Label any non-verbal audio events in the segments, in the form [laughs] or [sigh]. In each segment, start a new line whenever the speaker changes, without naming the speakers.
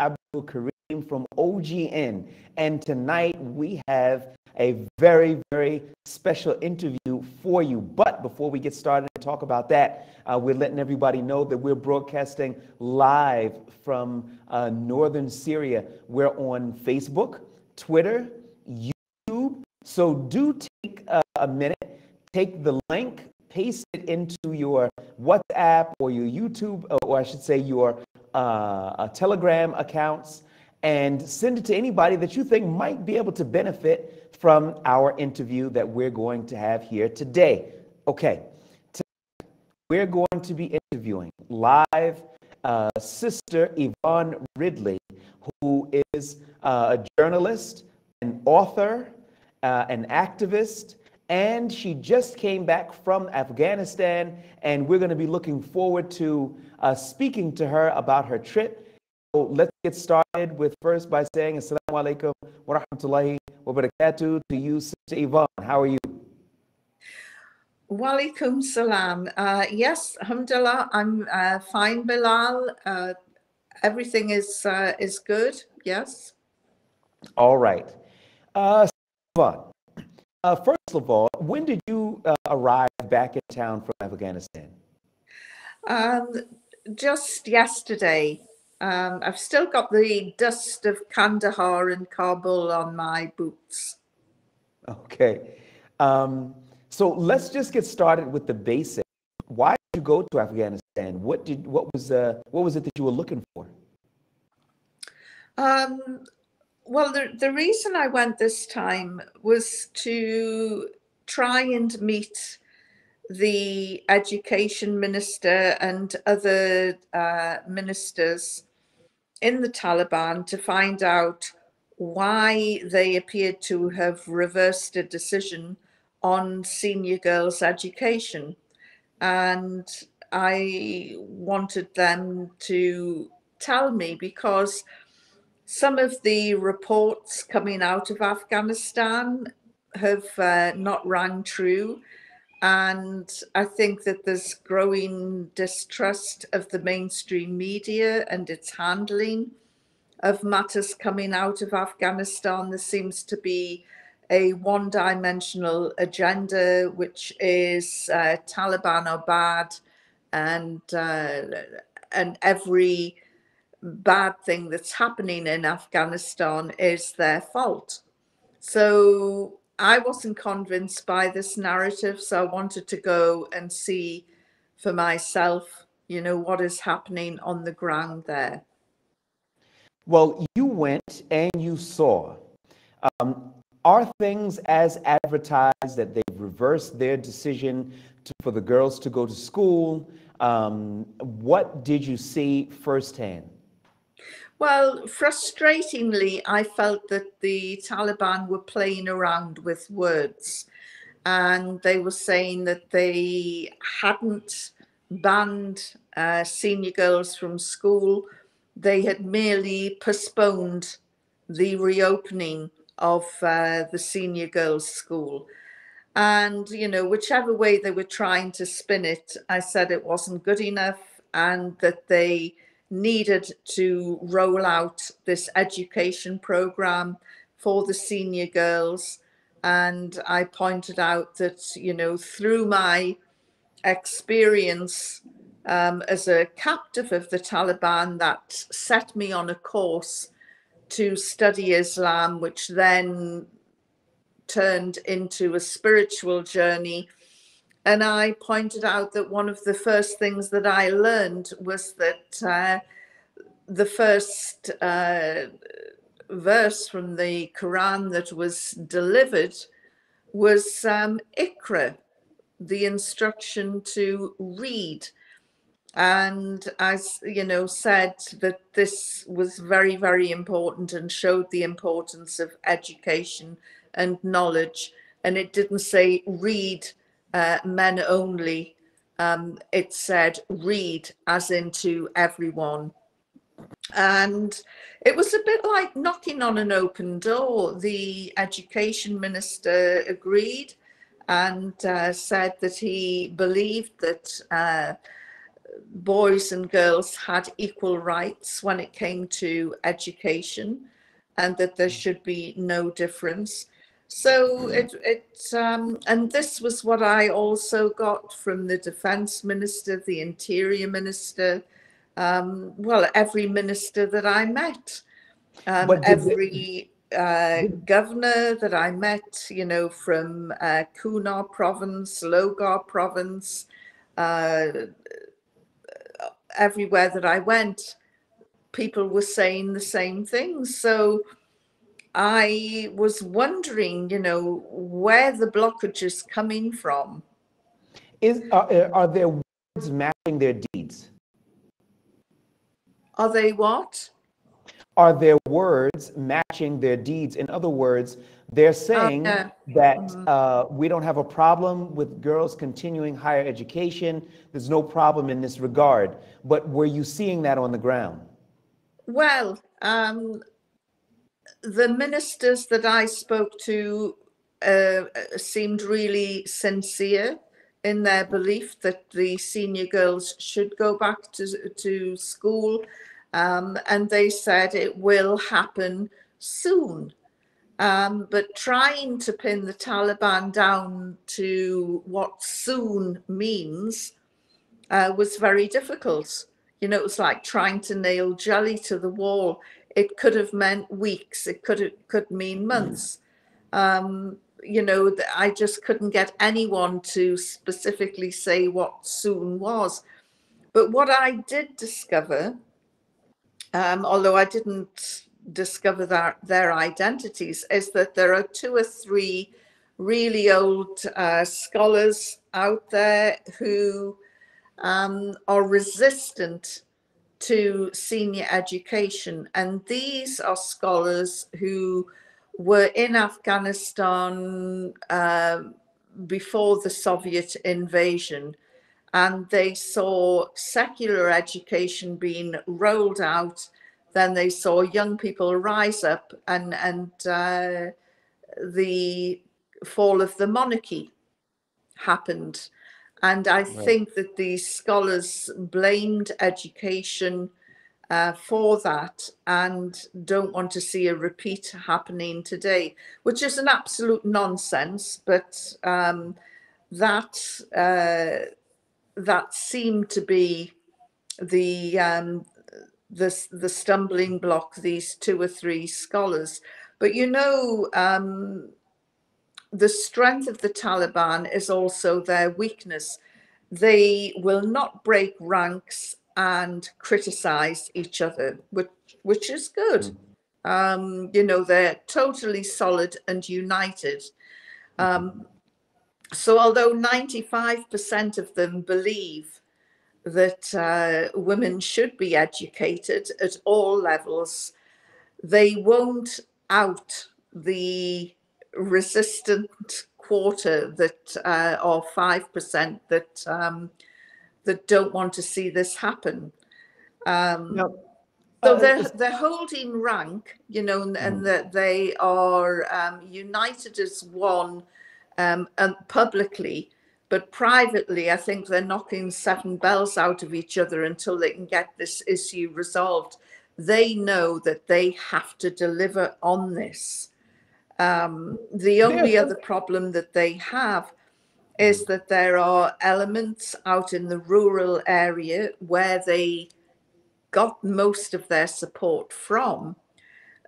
Abdul Kareem from OGN. And tonight we have a very, very special interview for you. But before we get started and talk about that, uh, we're letting everybody know that we're broadcasting live from uh, northern Syria. We're on Facebook, Twitter, YouTube. So do take uh, a minute, take the link, paste it into your WhatsApp or your YouTube, or I should say your uh, Telegram accounts, and send it to anybody that you think might be able to benefit from our interview that we're going to have here today. Okay, we're going to be interviewing live uh, Sister Yvonne Ridley, who is uh, a journalist, an author, uh, an activist, and she just came back from Afghanistan, and we're going to be looking forward to uh, speaking to her about her trip so let's get started with first by saying Assalamu alaikum wa rahmatullahi wa barakatuh to you, Sister Yvonne. How are you?
Walaikum salam. Uh, yes, alhamdulillah, I'm uh, fine, Bilal. Uh, everything is uh, is good. Yes.
All right. Uh, uh, first of all, when did you uh, arrive back in town from Afghanistan?
Um, just yesterday. Um, I've still got the dust of Kandahar and Kabul on my boots.
Okay. Um, so let's just get started with the basics. Why did you go to Afghanistan? What did what was uh, what was it that you were looking for?
Um, well, the the reason I went this time was to try and meet the education minister and other uh, ministers in the Taliban to find out why they appeared to have reversed a decision on senior girls' education. And I wanted them to tell me because some of the reports coming out of Afghanistan have uh, not rang true. And I think that there's growing distrust of the mainstream media and its handling of matters coming out of Afghanistan. There seems to be a one dimensional agenda, which is uh, Taliban are bad and, uh, and every bad thing that's happening in Afghanistan is their fault. So I wasn't convinced by this narrative, so I wanted to go and see for myself, you know, what is happening on the ground there.
Well, you went and you saw. Um, are things as advertised that they've reversed their decision to, for the girls to go to school? Um, what did you see firsthand?
Well, frustratingly, I felt that the Taliban were playing around with words and they were saying that they hadn't banned uh, senior girls from school. They had merely postponed the reopening of uh, the senior girls' school. And, you know, whichever way they were trying to spin it, I said it wasn't good enough and that they needed to roll out this education program for the senior girls. And I pointed out that, you know, through my experience um, as a captive of the Taliban, that set me on a course to study Islam, which then turned into a spiritual journey and I pointed out that one of the first things that I learned was that uh, the first uh, verse from the Quran that was delivered was um, Iqra, the instruction to read. And as you know, said that this was very, very important and showed the importance of education and knowledge. And it didn't say read uh, men only, um, it said read as into everyone. And it was a bit like knocking on an open door. The education minister agreed and uh, said that he believed that uh, boys and girls had equal rights when it came to education and that there should be no difference. So it, it um, and this was what I also got from the defense minister, the interior minister, um, well, every minister that I met, um, every uh, governor that I met, you know, from uh, Kunar province, Logar province, uh, everywhere that I went, people were saying the same things. So I was wondering, you know, where the blockage is coming from.
Is are, are their words matching their deeds?
Are they what?
Are their words matching their deeds? In other words, they're saying that mm-hmm. uh, we don't have a problem with girls continuing higher education. There's no problem in this regard. But were you seeing that on the ground?
Well, um, the ministers that I spoke to uh, seemed really sincere in their belief that the senior girls should go back to, to school. Um, and they said it will happen soon. Um, but trying to pin the Taliban down to what soon means uh, was very difficult. You know, it was like trying to nail jelly to the wall it could have meant weeks it could have, could mean months. Um, you know i just couldn't get anyone to specifically say what soon was. But what i did discover um, although i didn't discover that, their identities is that there are two or three really old uh, scholars out there who um, are resistant to senior education. And these are scholars who were in Afghanistan uh, before the Soviet invasion. And they saw secular education being rolled out. Then they saw young people rise up and, and uh, the fall of the monarchy happened. And I right. think that these scholars blamed education uh, for that and don't want to see a repeat happening today, which is an absolute nonsense. But um, that uh, that seemed to be the um, the the stumbling block. These two or three scholars, but you know. Um, the strength of the Taliban is also their weakness. They will not break ranks and criticize each other, which which is good. Mm. Um, you know, they're totally solid and united. Um, so, although 95% of them believe that uh, women should be educated at all levels, they won't out the resistant quarter that uh, or five percent that um, that don't want to see this happen. Um, no. So uh, they're they're holding rank, you know, and, and mm. that they are um, united as one, um, and publicly, but privately, I think they're knocking seven bells out of each other until they can get this issue resolved. They know that they have to deliver on this. Um, the only other problem that they have is that there are elements out in the rural area where they got most of their support from.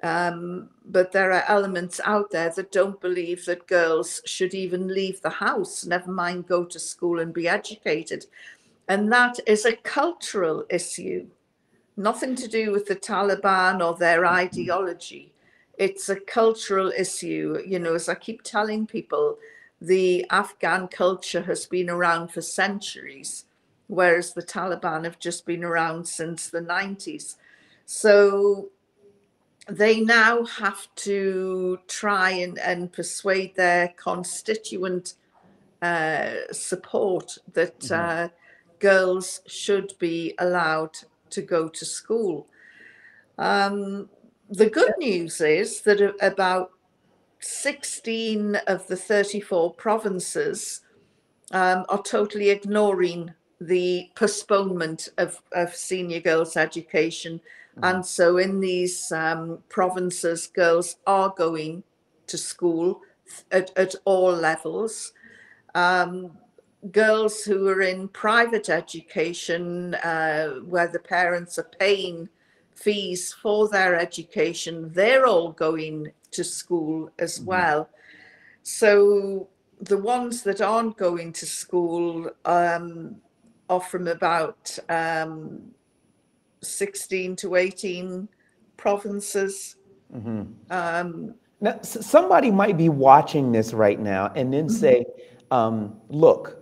Um, but there are elements out there that don't believe that girls should even leave the house, never mind go to school and be educated. And that is a cultural issue, nothing to do with the Taliban or their ideology it's a cultural issue. You know, as I keep telling people, the Afghan culture has been around for centuries, whereas the Taliban have just been around since the 90s. So they now have to try and, and persuade their constituent uh, support that mm-hmm. uh, girls should be allowed to go to school. Um, the good news is that about 16 of the 34 provinces um, are totally ignoring the postponement of, of senior girls' education. Mm-hmm. And so in these um, provinces, girls are going to school at, at all levels. Um, girls who are in private education, uh, where the parents are paying fees for their education, they're all going to school as mm-hmm. well. So the ones that aren't going to school um, are from about um, 16 to 18 provinces. Mm-hmm.
Um, now, somebody might be watching this right now and then mm-hmm. say, um, look,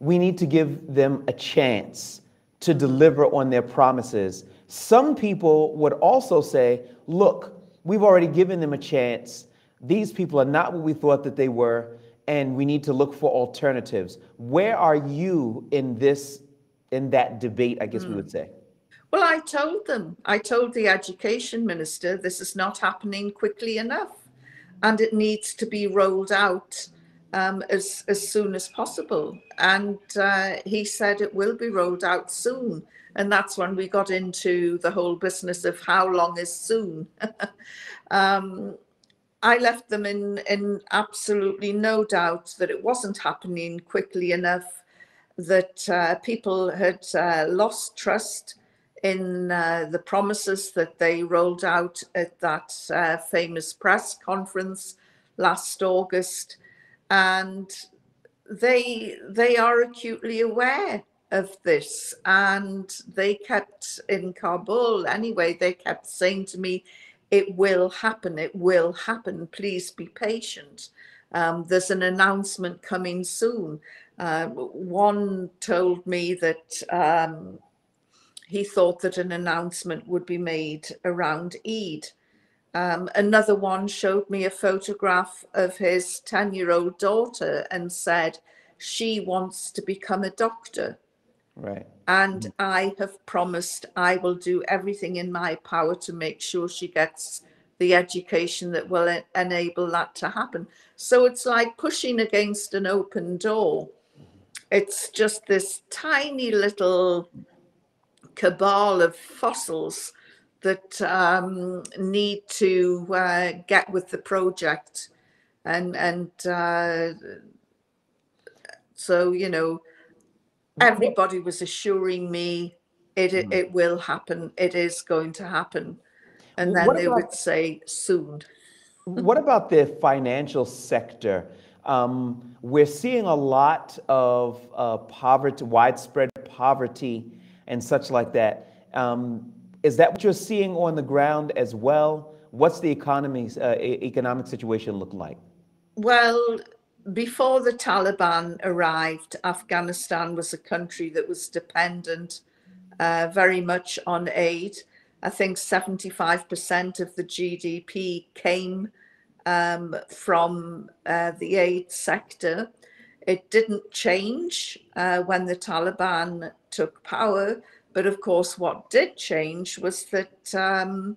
we need to give them a chance to deliver on their promises. Some people would also say, look, we've already given them a chance. These people are not what we thought that they were, and we need to look for alternatives. Where are you in this, in that debate, I guess mm. we would say?
Well, I told them, I told the education minister, this is not happening quickly enough and it needs to be rolled out um, as, as soon as possible. And uh, he said it will be rolled out soon. And that's when we got into the whole business of how long is soon. [laughs] um, I left them in, in absolutely no doubt that it wasn't happening quickly enough, that uh, people had uh, lost trust in uh, the promises that they rolled out at that uh, famous press conference last August, and they they are acutely aware of this, and they kept in Kabul anyway. They kept saying to me, "It will happen. It will happen. Please be patient." Um, there's an announcement coming soon. Uh, one told me that um, he thought that an announcement would be made around Eid. Um, another one showed me a photograph of his 10 year old daughter and said, She wants to become a doctor.
Right.
And. I have promised I will do everything in my power to make sure she gets the education that will enable that to happen. So it's like pushing against an open door. It's just this tiny little cabal of fossils that um, need to uh, get with the project and and uh, so you know everybody was assuring me it it, mm. it will happen it is going to happen and then they would say soon
what about the financial sector um, we're seeing a lot of uh, poverty widespread poverty and such like that. Um, is that what you're seeing on the ground as well? What's the economy's uh, economic situation look like?
Well, before the Taliban arrived, Afghanistan was a country that was dependent uh, very much on aid. I think 75% of the GDP came um, from uh, the aid sector. It didn't change uh, when the Taliban took power. But of course, what did change was that um,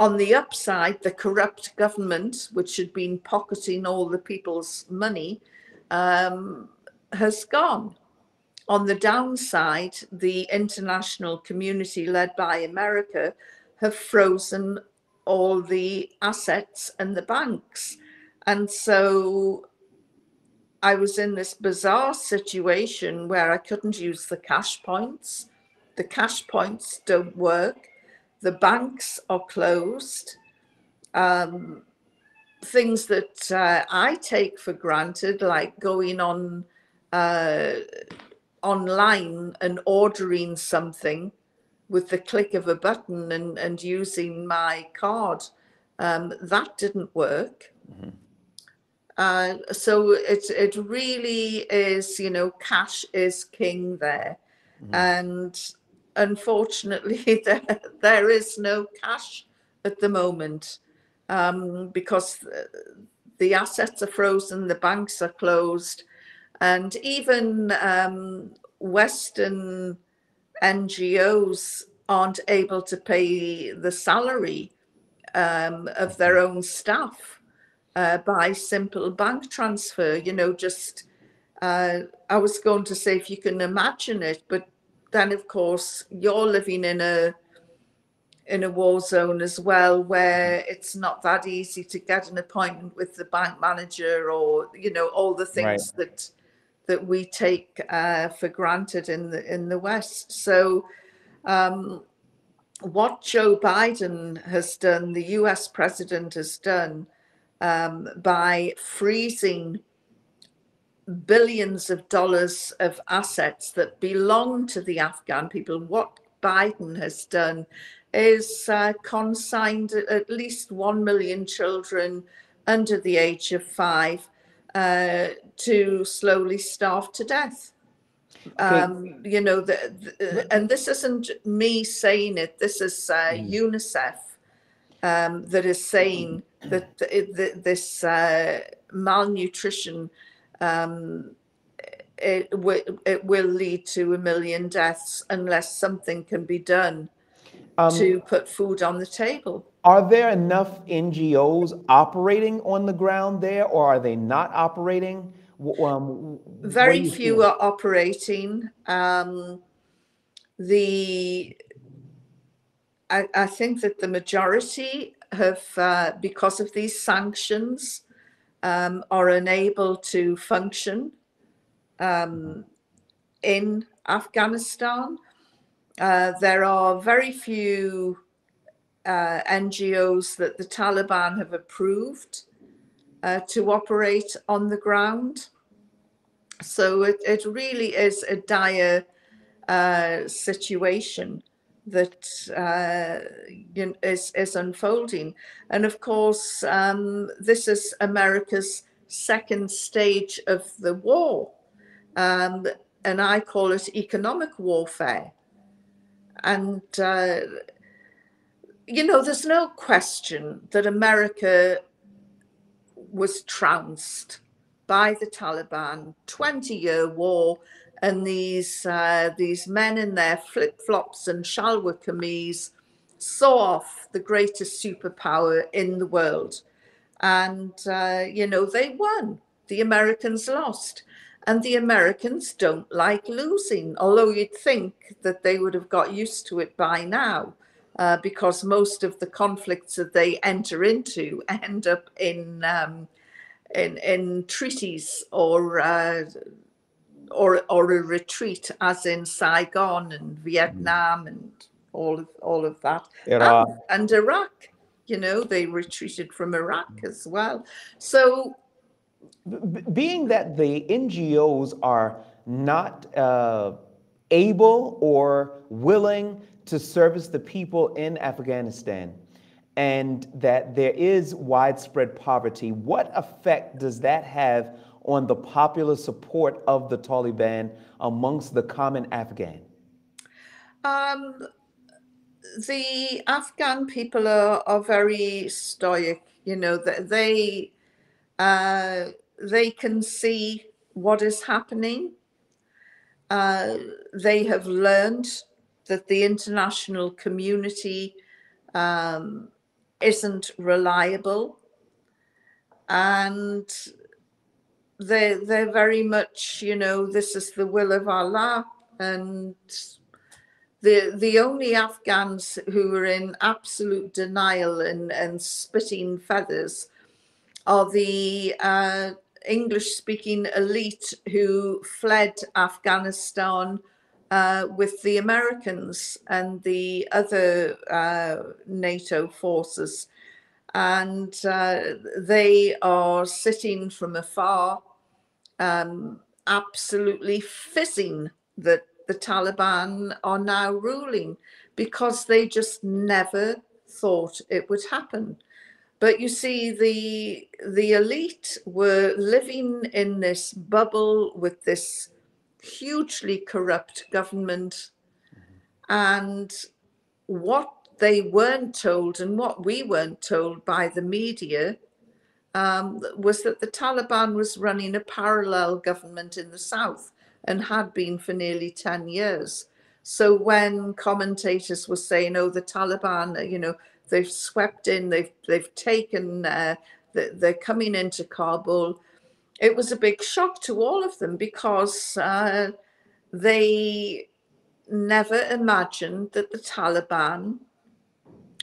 on the upside, the corrupt government, which had been pocketing all the people's money, um, has gone. On the downside, the international community led by America have frozen all the assets and the banks. And so I was in this bizarre situation where I couldn't use the cash points. The cash points don't work. The banks are closed. Um, things that uh, I take for granted, like going on uh, online and ordering something with the click of a button and, and using my card, um, that didn't work. Mm-hmm. Uh, so it it really is, you know, cash is king there, mm-hmm. and unfortunately [laughs] there there is no cash at the moment um, because the assets are frozen, the banks are closed, and even um, Western NGOs aren't able to pay the salary um, of their own staff uh, by simple bank transfer, you know, just uh, I was going to say if you can imagine it, but then of course you're living in a in a war zone as well, where it's not that easy to get an appointment with the bank manager or you know all the things right. that that we take uh, for granted in the in the West. So, um, what Joe Biden has done, the U.S. president has done, um, by freezing billions of dollars of assets that belong to the Afghan people. What Biden has done is uh, consigned at least 1 million children under the age of five uh, to slowly starve to death. Um, you know, the, the, and this isn't me saying it, this is uh, mm. UNICEF um, that is saying that the, this uh, malnutrition um, it, it will lead to a million deaths unless something can be done um, to put food on the table.
Are there enough NGOs operating on the ground there, or are they not operating?
Um, Very few are operating. Um, the I, I, think that the majority have, uh, because of these sanctions, um, are unable to function um, in Afghanistan. Uh, there are very few uh, NGOs that the Taliban have approved uh, to operate on the ground. So it, it really is a dire uh, situation that uh, is, is unfolding. And of course, um, this is America's second stage of the war. Um, and I call it economic warfare. And, uh, you know, there's no question that America was trounced by the Taliban, 20 year war and these uh, these men in their flip flops and shalwar kameez saw off the greatest superpower in the world, and uh, you know they won. The Americans lost, and the Americans don't like losing. Although you'd think that they would have got used to it by now. Uh, because most of the conflicts that they enter into end up in um, in, in treaties or uh, or or a retreat, as in Saigon and Vietnam and all of all of that, Iraq. And, and Iraq. You know, they retreated from Iraq as well. So,
being that the NGOs are not uh, able or willing to service the people in Afghanistan, and that there is widespread poverty, what effect does that have on the popular support of the Taliban amongst the common Afghan?
Um, the Afghan people are, are very stoic. You know, that they uh, they can see what is happening. Uh, they have learned that the international community um, isn't reliable, and they they're very much you know this is the will of Allah and the the only Afghans who are in absolute denial and and spitting feathers are the uh, English speaking elite who fled Afghanistan uh, with the Americans and the other uh, NATO forces. And uh, they are sitting from afar um, absolutely fizzing that the Taliban are now ruling because they just never thought it would happen. But you see, the the elite were living in this bubble with this hugely corrupt government, and what they weren't told and what we weren't told by the media um, was that the Taliban was running a parallel government in the south and had been for nearly 10 years. So when commentators were saying, oh, the Taliban, uh, you know, they've swept in, they've, they've taken, uh, they're coming into Kabul, it was a big shock to all of them because uh, they never imagined that the Taliban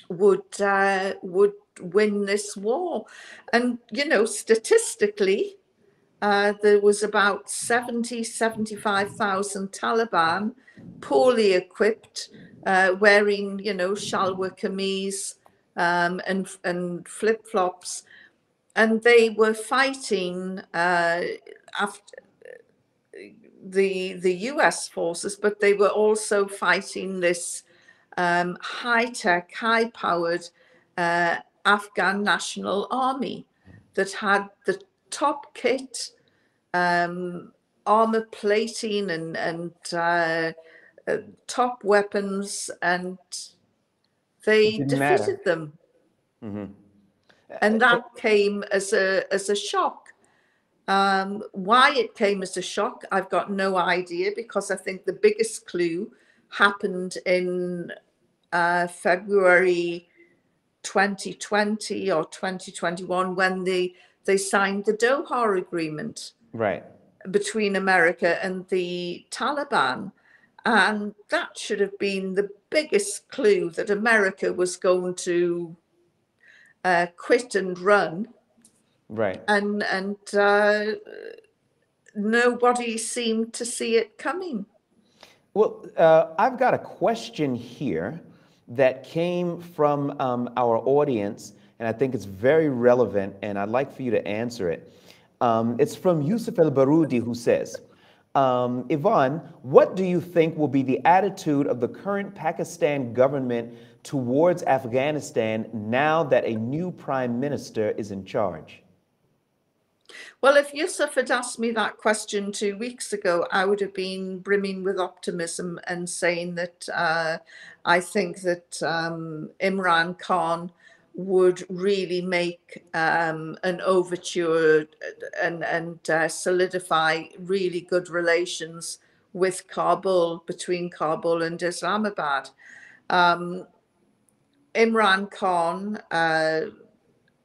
would uh, would win this war. And you know, statistically, uh, there was about 70, 75,000 Taliban, poorly equipped, uh, wearing, you know, shalwar kameez um, and, and flip flops. And they were fighting uh, after the, the US forces, but they were also fighting this um, high tech, high powered uh, Afghan National Army that had the top kit, um, armor plating, and and uh, uh, top weapons, and they defeated matter. them. Mm-hmm. And that came as a as a shock. Um, why it came as a shock, I've got no idea because I think the biggest clue happened in uh, February 2020 or 2021 when they they signed the Doha agreement
right.
between America and the Taliban. And that should have been the biggest clue that America was going to uh, quit and run.
Right.
And and uh, nobody seemed to see it coming.
Well uh, I've got a question here that came from um, our audience, and I think it's very relevant, and I'd like for you to answer it. Um, it's from Yusuf El Barudi, who says, um, Yvonne, what do you think will be the attitude of the current Pakistan government towards Afghanistan now that a new prime minister is in charge?
Well, if Yusuf had asked me that question two weeks ago, I would have been brimming with optimism and saying that uh, I think that um, Imran Khan would really make um, an overture and, and uh, solidify really good relations with Kabul, between Kabul and Islamabad. Um, Imran Khan, uh,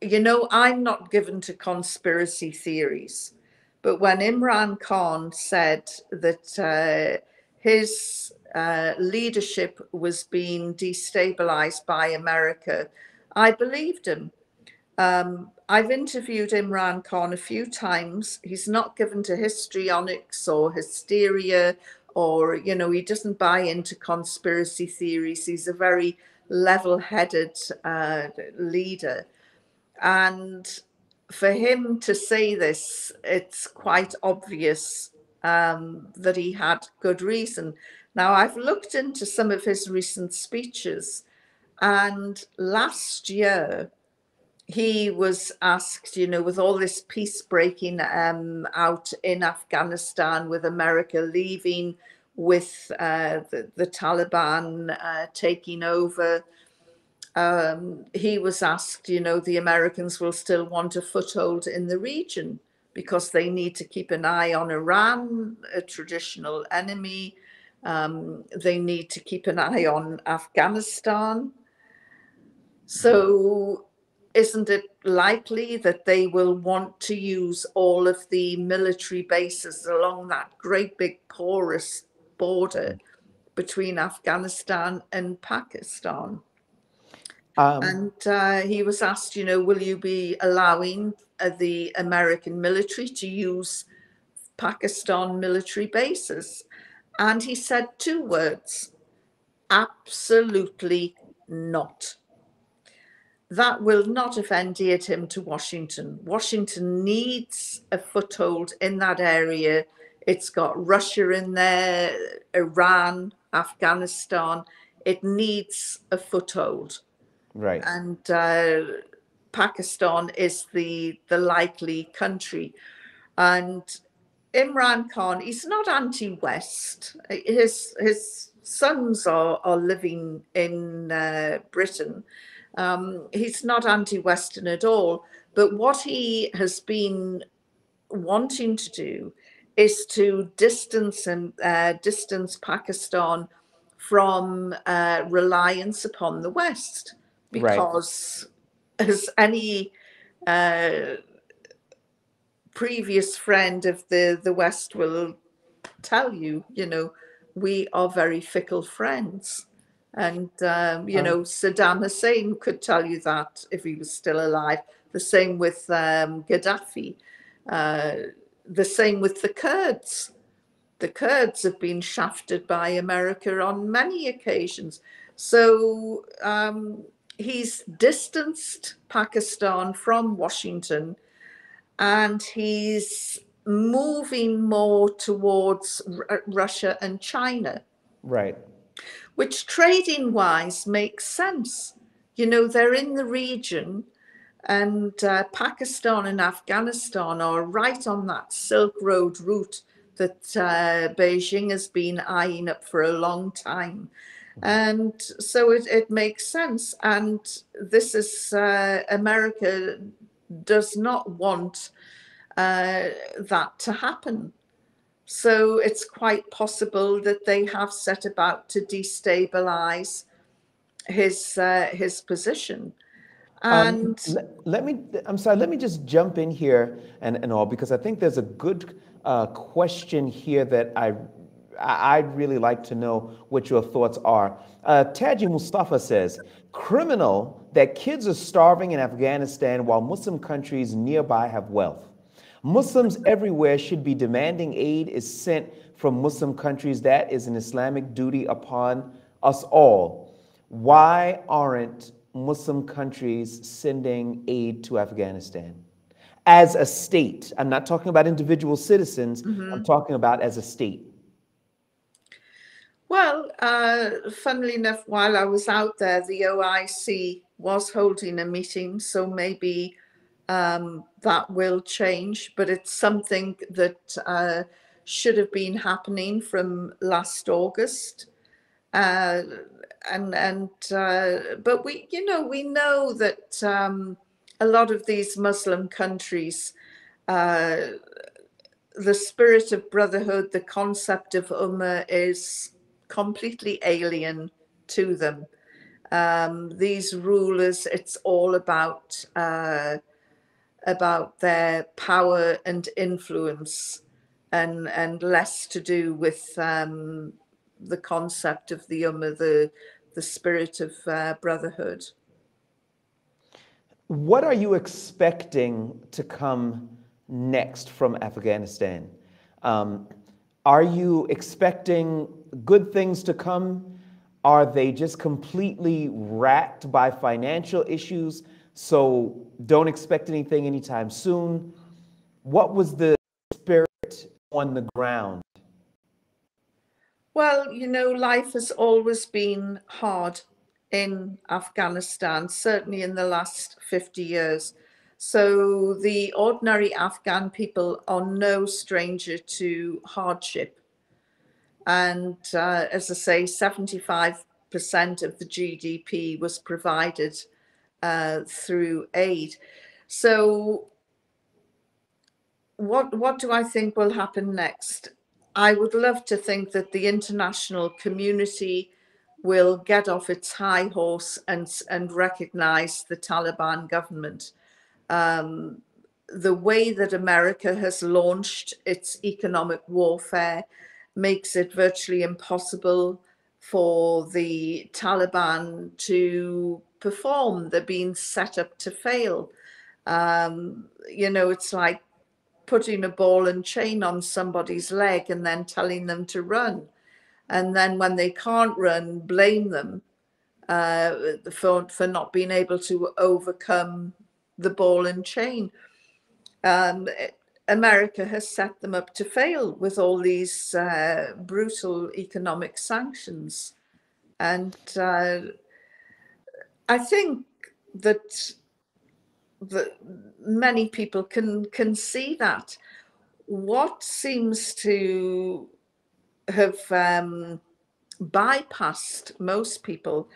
you know, I'm not given to conspiracy theories, but when Imran Khan said that uh, his uh, leadership was being destabilized by America, I believed him. Um, I've interviewed Imran Khan a few times. He's not given to histrionics or hysteria, or, you know, he doesn't buy into conspiracy theories. He's a very level headed uh, leader. And for him to say this, it's quite obvious um, that he had good reason. Now, I've looked into some of his recent speeches, and last year he was asked, you know, with all this peace breaking um, out in Afghanistan, with America leaving, with uh, the, the, Taliban uh, taking over, um, he was asked, you know, the Americans will still want a foothold in the region because they need to keep an eye on Iran, a traditional enemy. Um, they need to keep an eye on Afghanistan. So, isn't it likely that they will want to use all of the military bases along that great big porous border between Afghanistan and Pakistan? Um, and uh, he was asked, you know, will you be allowing uh, the American military to use Pakistan military bases? And he said two words absolutely not. That will not have endeared him to Washington. Washington needs a foothold in that area. It's got Russia in there, Iran, Afghanistan. It needs a foothold.
Right.
And uh, Pakistan is the the likely country. And Imran Khan, he's not anti-West. His his sons are are living in uh, Britain. Um, he's not anti-Western at all. But what he has been wanting to do is to distance and uh, distance Pakistan from uh, reliance upon the West because right. as any uh, previous friend of the, the West will tell you, you know, we are very fickle friends. And, um, you um, know, Saddam Hussein could tell you that if he was still alive. The same with um, Gaddafi. Uh, the same with the Kurds. The Kurds have been shafted by America on many occasions. So um, he's distanced Pakistan from Washington and he's moving more towards R- Russia and China.
Right.
Which trading wise makes sense. You know, they're in the region, and uh, Pakistan and Afghanistan are right on that Silk Road route that uh, Beijing has been eyeing up for a long time. And so it, it makes sense. And this is uh, America does not want uh, that to happen. So it's quite possible that they have set about to destabilize his uh, his position. Um, and
um, let, let, me, I'm sorry, let me just jump in here and, and all, because I think there's a good uh, question here that I I'd really like to know what your thoughts are. Uh, Taji Mustafa says, criminal that kids are starving in Afghanistan while Muslim countries nearby have wealth. Muslims everywhere should be demanding aid is sent from Muslim countries. That is an Islamic duty upon us all. Why aren't Muslim countries sending aid to Afghanistan? As a state, I'm not talking about individual citizens, mm-hmm. I'm talking about as a state.
Well, uh, funnily enough, while I was out there, the OIC was holding a meeting, so maybe um, that will change, but it's something that uh, should have been happening from last August. Uh, and and uh, but we you know we know that um, a lot of these Muslim countries uh, the spirit of brotherhood the concept of ummah is completely alien to them. Um, these rulers, it's all about uh, about their power and influence, and and less to do with um, the concept of the Ummah, the the spirit of uh, brotherhood.
What are you expecting to come next from Afghanistan? Um, are you expecting good things to come? Are they just completely racked by financial issues? So don't expect anything anytime soon. What was the spirit on the ground?
Well, you know, life has always been hard in Afghanistan, certainly in the last 50 years. So the ordinary Afghan people are no stranger to hardship. And uh, as I say, 75% of the GDP was provided uh, through aid. So what, what do I think will happen next? I would love to think that the international community will get off its high horse and, and recognize the Taliban government um, the way that America has launched its economic warfare makes it virtually impossible for the Taliban to perform. They're being set up to fail. Um, you know, it's like putting a ball and chain on somebody's leg and then telling them to run. And then when they can't run, blame them uh, for, for not being able to overcome the ball and chain. Um, America has set them up to fail with all these uh, brutal economic sanctions. And uh, I think that that many people can can see that. What seems to have um, bypassed most people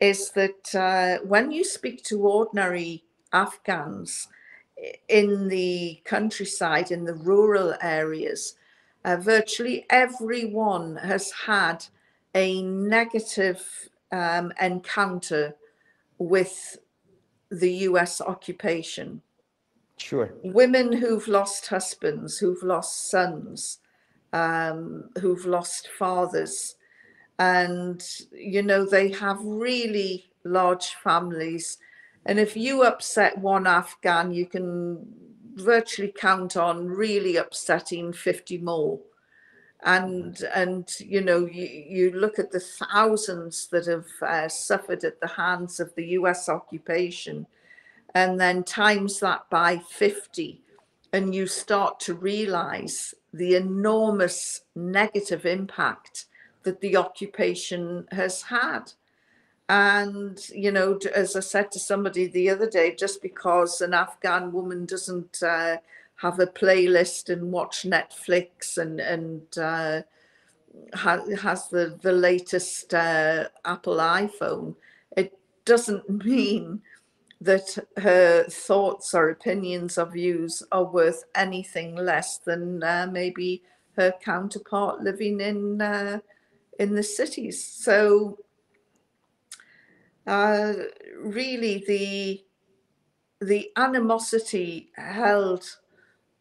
is that uh, when you speak to ordinary Afghans in the countryside, in the rural areas, uh, virtually everyone has had a negative um, encounter with the US occupation.
Sure.
Women who've lost husbands, who've lost sons, um, who've lost fathers. And, you know, they have really large families. And if you upset one Afghan, you can virtually count on really upsetting 50 more. And and you know you, you look at the thousands that have uh, suffered at the hands of the US occupation and then times that by 50 and you start to realize the enormous negative impact that the occupation has had and you know as i said to somebody the other day just because an afghan woman doesn't uh, have a playlist and watch Netflix and and uh, ha- has the the latest uh, Apple iPhone, it doesn't [laughs] mean that her thoughts or opinions or views are worth anything less than uh, maybe her counterpart living in uh, in the cities. So uh, really the the animosity held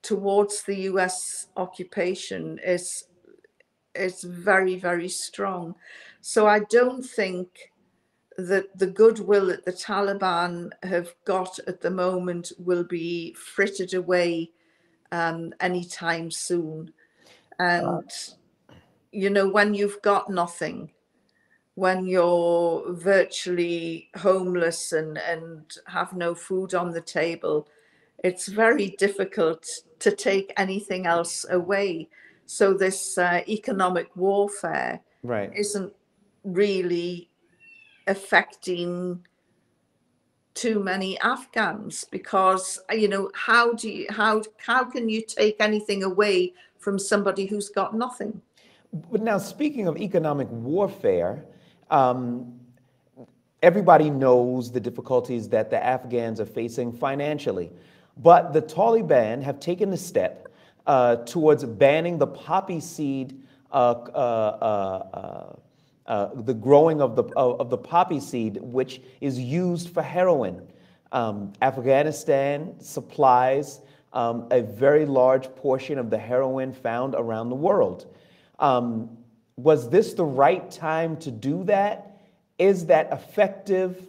towards the US occupation is is very very strong. So i don't think that the goodwill that the taliban have got at the moment will be frittered away um, anytime soon. And you know when you've got nothing when you're virtually homeless and and have no food on the table it's very difficult to take anything else away. So this uh, economic warfare
right.
isn't really affecting too many Afghans because you know how do you how how can you take anything away from somebody who's got nothing?
But now, speaking of economic warfare, um, everybody knows the difficulties that the Afghans are facing financially. But the Taliban have taken a step uh, towards banning the poppy seed, uh, uh, uh, uh the growing of the, of the poppy seed, which is used for heroin. Um, Afghanistan supplies um, a very large portion of the heroin found around the world. Um, was this the right time to do that? Is that effective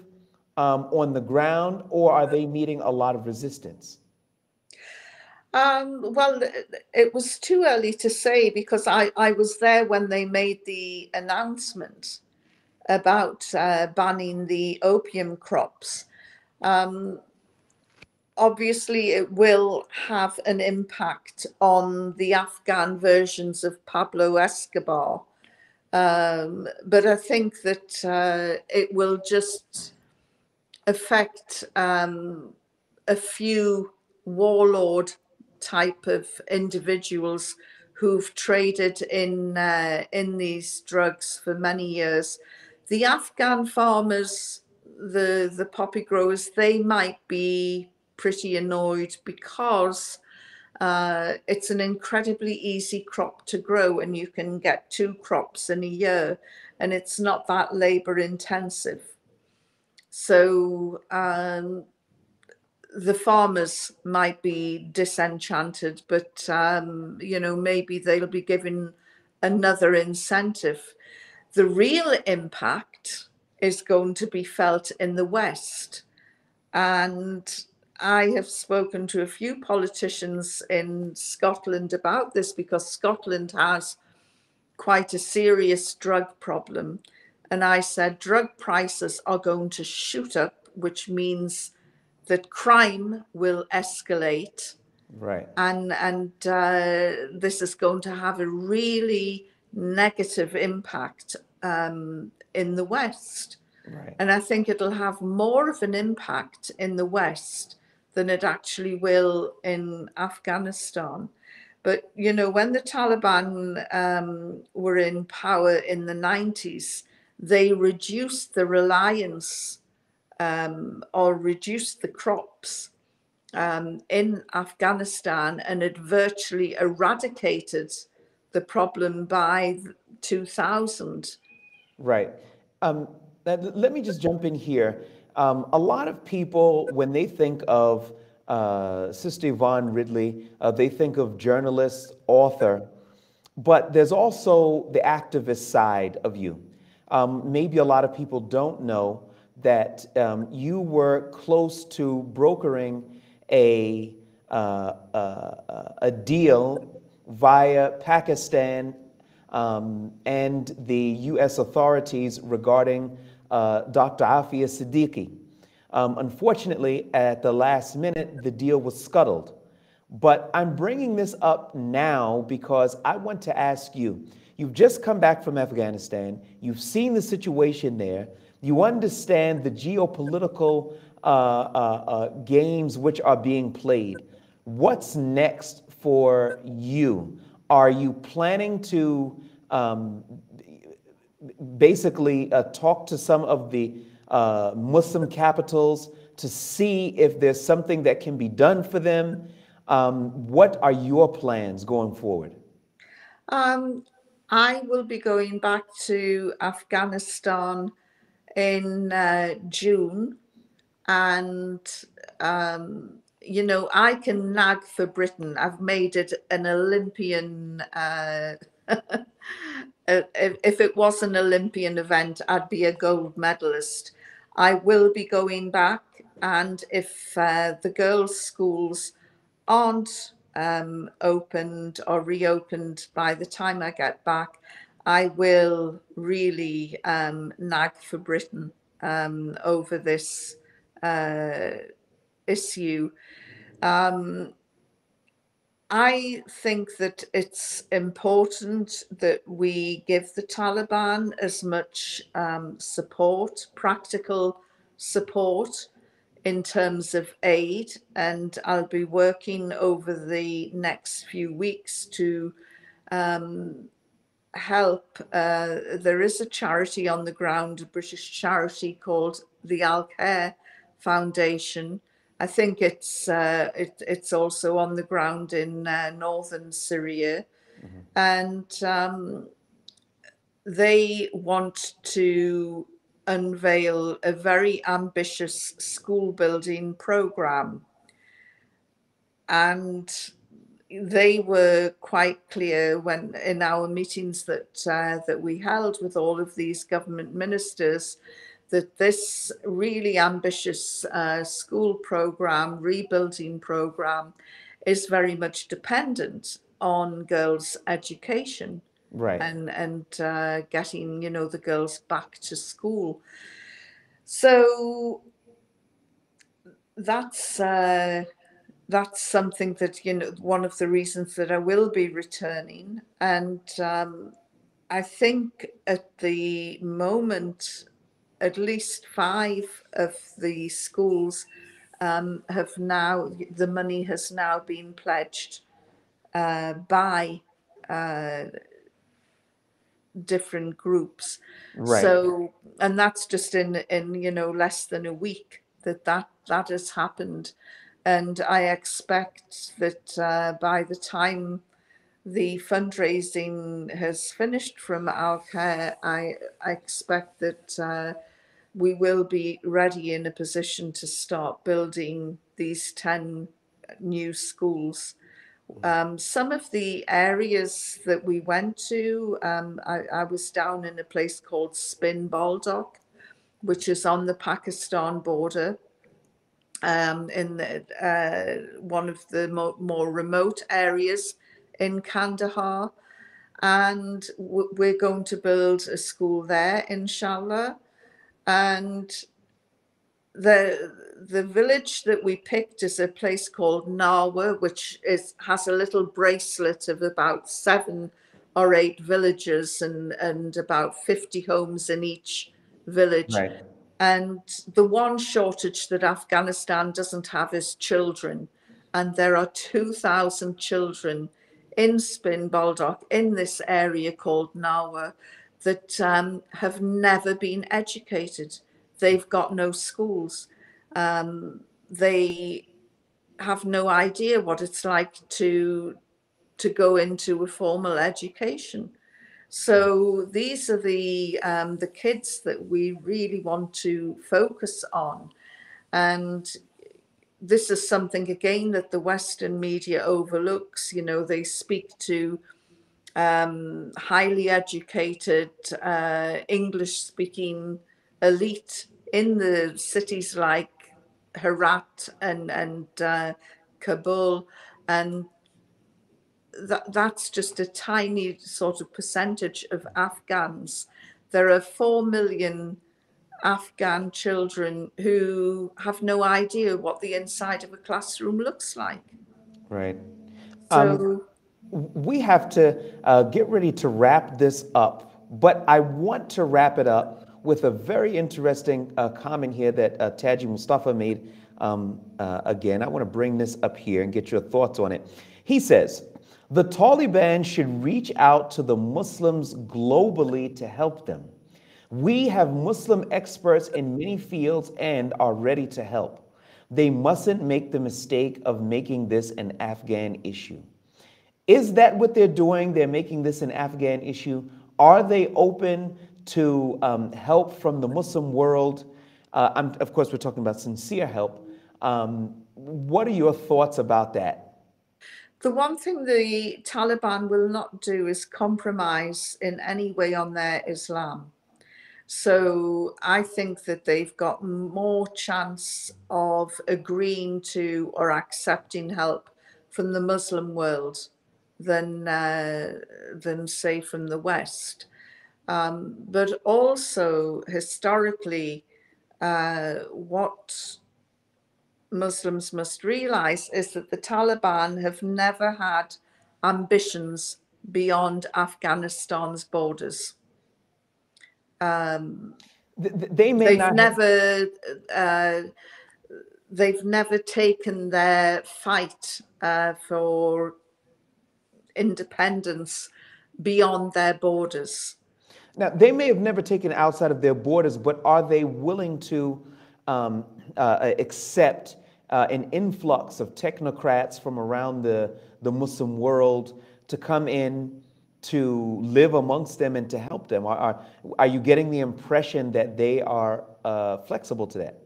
um, on the ground, or are they meeting a lot of resistance?
Um, well, it was too early to say because I, I was there when they made the announcement about uh, banning the opium crops. Um, obviously, it will have an impact on the Afghan versions of Pablo Escobar. Um, but I think that uh, it will just affect um, a few warlord type of individuals who've traded in uh, in these drugs for many years. The Afghan farmers, the the poppy growers, they might be pretty annoyed because uh, it's an incredibly easy crop to grow, and you can get two crops in a year, and it's not that labor intensive. So um, the farmers might be disenchanted, but um, you know maybe they'll be given another incentive. The real impact is going to be felt in the West, and I have spoken to a few politicians in Scotland about this because Scotland has quite a serious drug problem. And I said drug prices are going to shoot up, which means that crime will escalate.
Right.
And and uh, this is going to have a really negative impact um, in the West.
Right.
And I think it'll have more of an impact in the West than it actually will in Afghanistan. But you know, when the Taliban um, were in power in the 90s, they reduced the reliance um, or reduced the crops um, in Afghanistan and had virtually eradicated the problem by 2000.
Right. Um, let me just jump in here. Um, a lot of people, when they think of uh, Sister Yvonne Ridley, uh, they think of journalist, author, but there's also the activist side of you. Um, maybe a lot of people don't know that um, you were close to brokering a, uh, uh, a deal via Pakistan um, and the U.S. authorities regarding uh, Dr. Aafia Siddiqui. Um, unfortunately, at the last minute, the deal was scuttled. But I'm bringing this up now because I want to ask you you've just come back from Afghanistan, you've seen the situation there, you understand the geopolitical uh, uh, uh, games which are being played. What's next for you? Are you planning to um, basically uh, talk to some of the uh, Muslim capitals to see if there's something that can be done for them? Um, what are your plans going forward?
Um, I will be going back to Afghanistan in uh, June, and um, you know I can nag for Britain. I've made it an Olympian. [laughs] Uh, if it was an Olympian event, I'd be a gold medalist. I will be going back, and if uh, the girls' schools aren't um, opened or reopened by the time I get back, I will really um, nag for Britain um, over this uh, issue. Um, I think that it's important that we give the Taliban as much um, support, practical support, in terms of aid, and I'll be working over the next few weeks to um, help. Uh, there is a charity on the ground, a British charity called the Al Khair Foundation. I think it's uh, it, it's also on the ground in uh, northern Syria, mm-hmm. and um, they want to unveil a very ambitious school building program. And they were quite clear when in our meetings that uh, that we held with all of these government ministers that this really ambitious uh, school program, rebuilding program, is very much dependent on girls' education
right.
and and uh, getting you know the girls back to school. So that's uh, that's something that you know one of the reasons that I will be returning. And um, I think at the moment at least five of the schools um, have now the money has now been pledged uh, by uh, different groups. Right. So, and that's just in in you know less than a week that that that has happened, and I expect that uh, by the time the fundraising has finished from Al Khair, I, I expect that uh, we will be ready in a position to start building these 10 new schools um, some of the areas that we went to, um, I, I, was down in a place called Spin Boldak, which is on the Pakistan border, um, in the, uh, one of the mo- more remote areas in Kandahar. And w- we're going to build a school there, inshallah. And the the village that we picked is a place called Nawa, which is has a little bracelet of about seven or eight villages and and about 50 homes in each village. Right. And the one shortage that Afghanistan doesn't have is children. And there are 2,000 children in Spin Boldak in this area called Nawa that um, have never been educated. They've got no schools um, they have no idea what it's like to to go into a formal education. So these are the um, the kids that we really want to focus on, and this is something again that the Western media overlooks. You know, they speak to um, highly educated uh, English speaking elite in the cities like Herat and and uh, Kabul, and that that's just a tiny sort of percentage of Afghans. There are four million Afghan children who have no idea what the inside of a classroom looks like.
Right.
So
Um, we have to uh, get ready to wrap this up, but I want to wrap it up with a very interesting uh, comment here that uh, Taji Mustafa made. Um, uh, again, I want to bring this up here and get your thoughts on it. He says, the Taliban should reach out to the Muslims globally to help them. We have Muslim experts in many fields and are ready to help. They mustn't make the mistake of making this an Afghan issue. Is that what they're doing? They're making this an Afghan issue. Are they open to um, help from the Muslim world? Uh, of course, we're talking about sincere help. Um, what are your thoughts about that?
the one thing the Taliban will not do is compromise in any way on their Islam. So I think that they've got more chance of agreeing to or accepting help from the Muslim world than uh, than say from the West. Um, but also historically, uh, what Muslims must realize is that the Taliban have never had ambitions beyond Afghanistan's borders. Um,
Th- th- They may have-
never uh, they've never taken their fight uh, for independence beyond their borders.
Now, they may have never taken outside of their borders, but are they willing to um, uh, accept uh, an influx of technocrats from around the, the Muslim world to come in to live amongst them and to help them? Are, are, are you getting the impression that they are uh, flexible to that?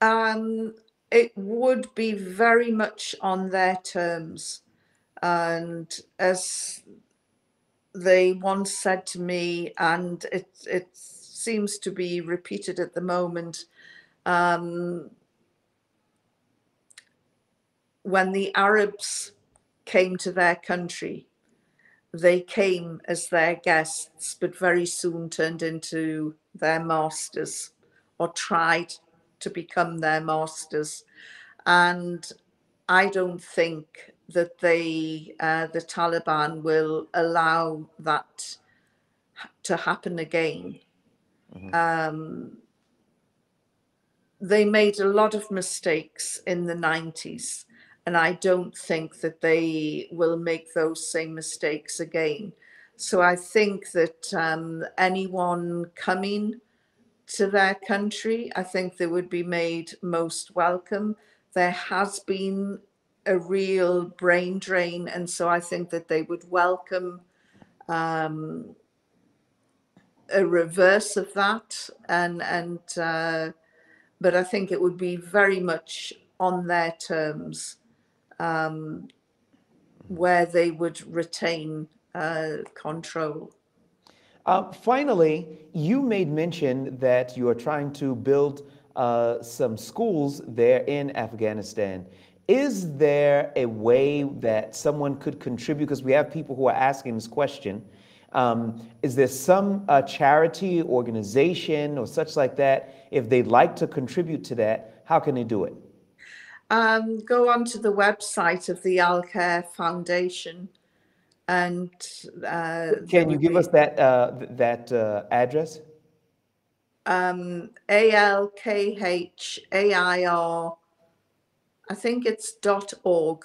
Um, it would be very much on their terms. And as they once said to me, and it, it seems to be repeated at the moment, um, when the Arabs came to their country, they came as their guests, but very soon turned into their masters or tried to become their masters. And I don't think that they, uh, the Taliban, will allow that to happen again. Um, they made a lot of mistakes in the 90s, and I don't think that they will make those same mistakes again. So I think that um, anyone coming to their country, I think they would be made most welcome. There has been a real brain drain, and so I think that they would welcome um, a reverse of that, and and uh, but I think it would be very much on their terms, um, where they would retain uh, control.
Uh, finally, you made mention that you are trying to build uh, some schools there in Afghanistan. Is there a way that someone could contribute? Because we have people who are asking this question. Um, is there some uh, charity, organization, or such like that? If they'd like to contribute to that, how can they do it?
Um, go onto the website of the Al Khair Foundation, and uh,
Can you give
be-
us that uh, th- that uh, address?
um, A L K H A I R. I think it's dot org,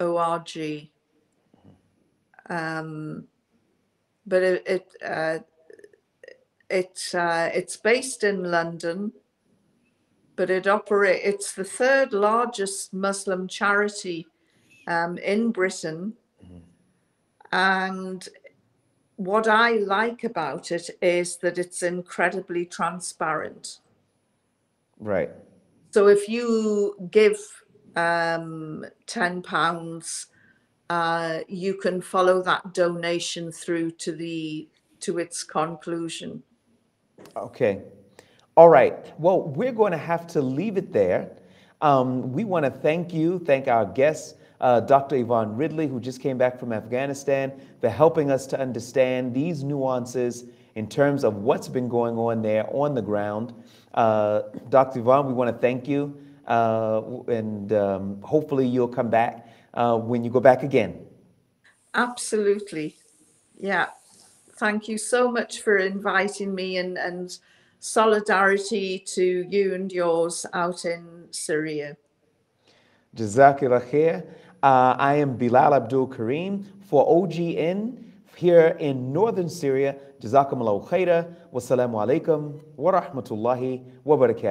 O R G. Um, but it it uh, it uh, it's based in London, but it operate. It's the third largest Muslim charity um, in Britain, and what I like about it is that it's incredibly transparent.
Right.
So if you give um, £10, uh, you can follow that donation through to the to its conclusion.
Okay. All right. Well, we're going to have to leave it there. Um, we want to thank you, thank our guests, uh, Dr. Yvonne Ridley, who just came back from Afghanistan, for helping us to understand these nuances in terms of what's been going on there on the ground. Uh, Dr. Yvonne, we want to thank you, and um, hopefully you'll come back uh, when you go back again.
Absolutely. Yeah. Thank you so much for inviting me and, and solidarity to you and yours out in Syria.
Jazakallah khair. Uh, I am Bilal Abdul Kareem for OGN here in northern Syria. Jazakumullah khaira. Wassalamu alaikum wa rahmatullahi wa barakatuh.